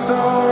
So.